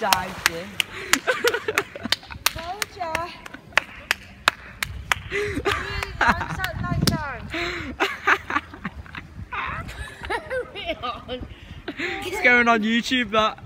dived in. Told ya. It's going on YouTube that.